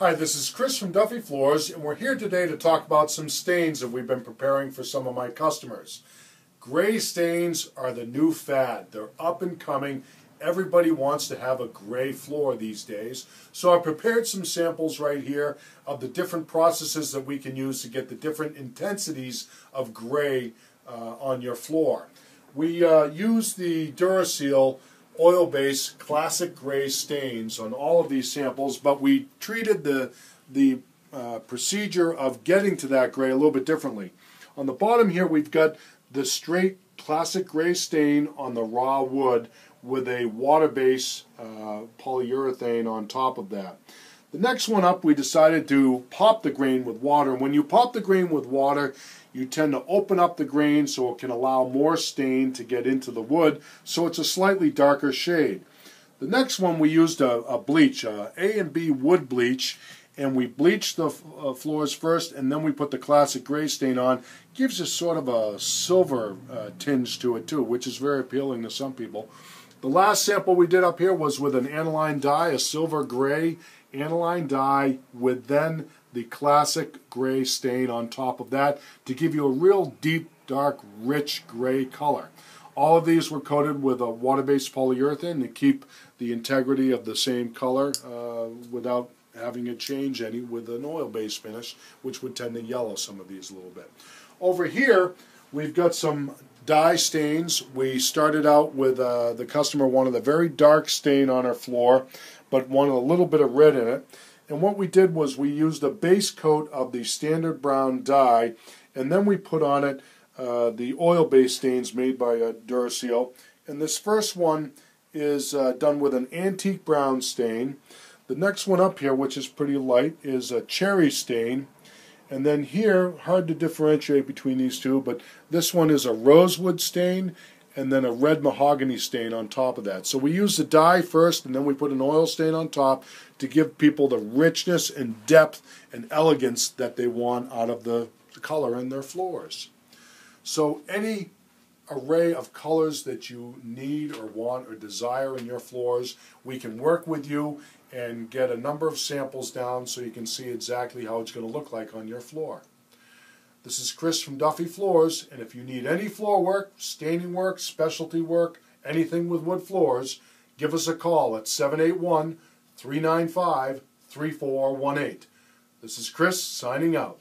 Hi, this is Chris from Duffy Floors, and we're here today to talk about some stains that we've been preparing for some of my customers. Gray stains are the new fad. They're up and coming. Everybody wants to have a gray floor these days. So I prepared some samples right here of the different processes that we can use to get the different intensities of gray uh, on your floor. We uh, use the Duraseal oil-based classic gray stains on all of these samples, but we treated the, the uh, procedure of getting to that gray a little bit differently. On the bottom here we've got the straight classic gray stain on the raw wood with a water-based uh, polyurethane on top of that. The next one up, we decided to pop the grain with water. When you pop the grain with water, you tend to open up the grain so it can allow more stain to get into the wood, so it's a slightly darker shade. The next one, we used a, a bleach, a A and B wood bleach, and we bleached the uh, floors first, and then we put the classic gray stain on. Gives us sort of a silver uh, tinge to it too, which is very appealing to some people. The last sample we did up here was with an aniline dye, a silver gray aniline dye with then the classic gray stain on top of that to give you a real deep, dark, rich gray color. All of these were coated with a water-based polyurethane to keep the integrity of the same color uh, without having it change any with an oil-based finish, which would tend to yellow some of these a little bit. Over here, we've got some dye stains. We started out with uh, the customer wanted a very dark stain on her floor, but wanted a little bit of red in it. And what we did was we used a base coat of the standard brown dye, and then we put on it uh, the oil-based stains made by uh. And this first one is uh, done with an antique brown stain. The next one up here, which is pretty light, is a cherry stain. And then here, hard to differentiate between these two, but this one is a rosewood stain and then a red mahogany stain on top of that. So we use the dye first and then we put an oil stain on top to give people the richness and depth and elegance that they want out of the color in their floors. So any array of colors that you need or want or desire in your floors. We can work with you and get a number of samples down so you can see exactly how it's going to look like on your floor. This is Chris from Duffy Floors, and if you need any floor work, staining work, specialty work, anything with wood floors, give us a call at 781 395 3418. This is Chris signing out.